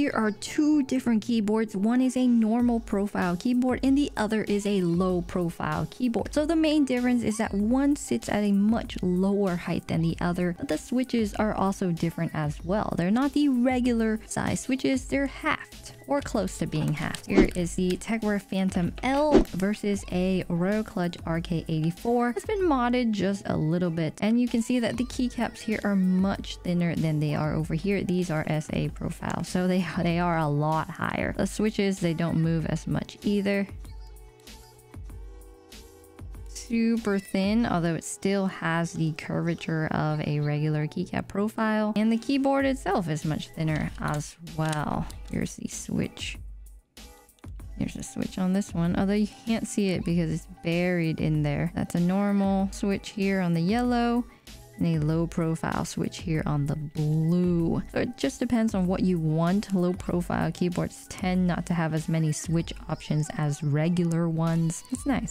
Here are two different keyboards. One is a normal profile keyboard and the other is a low profile keyboard. So the main difference is that one sits at a much lower height than the other, but the switches are also different as well. They're not the regular size switches, they're halved or close to being half. Here is the Tecware Phantom L versus a Royal Kludge RK84. It's been modded just a little bit and you can see that the keycaps here are much thinner than they are over here. These are SA profile, so they, they are a lot higher. The switches, they don't move as much either super thin, although it still has the curvature of a regular keycap profile. And the keyboard itself is much thinner as well. Here's the switch. Here's a switch on this one, although you can't see it because it's buried in there. That's a normal switch here on the yellow and a low profile switch here on the blue. So it just depends on what you want. Low profile keyboards tend not to have as many switch options as regular ones. It's nice.